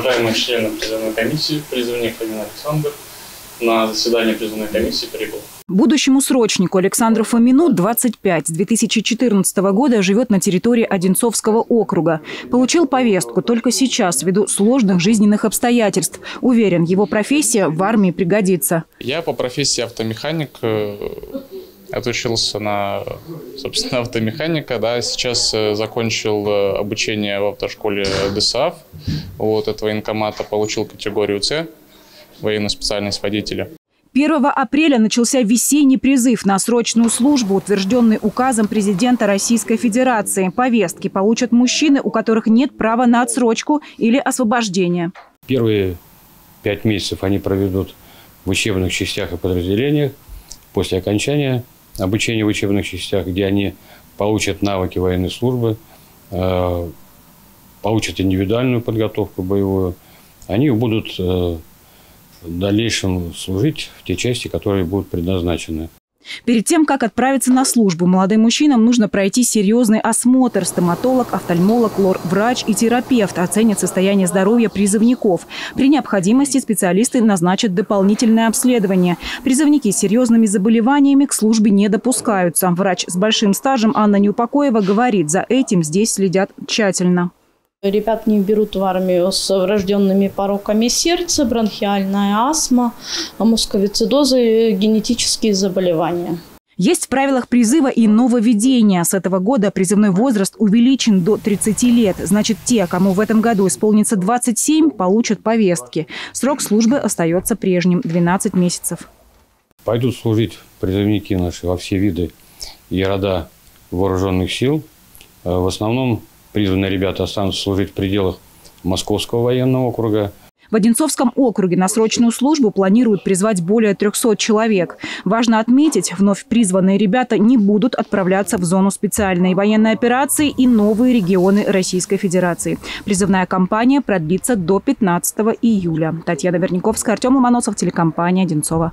Уважаемые члены призывной комиссии, призывник Фомин Александр на заседание призывной комиссии прибыл. Будущему срочнику Александру Фомину 25. С 2014 года живет на территории Одинцовского округа. Получил повестку только сейчас, ввиду сложных жизненных обстоятельств. Уверен, его профессия в армии пригодится. Я по профессии автомеханик, э, отучился на, собственно, автомеханика, да, сейчас э, закончил э, обучение в автошколе ДСАФ, вот, от военкомата, получил категорию С, военную специальность водителя. 1 апреля начался весенний призыв на срочную службу, утвержденный указом президента Российской Федерации. Повестки получат мужчины, у которых нет права на отсрочку или освобождение. Первые пять месяцев они проведут в учебных частях и подразделениях. После окончания обучения в учебных частях, где они получат навыки военной службы, э, получат индивидуальную подготовку боевую, они будут э, в дальнейшем служить в те части, которые будут предназначены. Перед тем, как отправиться на службу, молодым мужчинам нужно пройти серьезный осмотр. Стоматолог, офтальмолог, лор-врач и терапевт оценят состояние здоровья призывников. При необходимости специалисты назначат дополнительное обследование. Призывники с серьезными заболеваниями к службе не допускаются. Врач с большим стажем Анна Неупокоева говорит, за этим здесь следят тщательно. Ребят не берут в армию с врожденными пороками сердца, бронхиальная астма, мусковицидозы, генетические заболевания. Есть в правилах призыва и нововведения. С этого года призывной возраст увеличен до 30 лет. Значит, те, кому в этом году исполнится 27, получат повестки. Срок службы остается прежним – 12 месяцев. Пойдут служить призывники наши во все виды и рода вооруженных сил. Э, в основном призванные ребята останутся служить в пределах Московского военного округа. В Одинцовском округе на срочную службу планируют призвать более 300 человек. Важно отметить, вновь призванные ребята не будут отправляться в зону специальной военной операции и новые регионы Российской Федерации. Призывная кампания продлится до 15 июля. Татьяна Верниковская, Артем Ломоносов, телекомпания «Одинцова».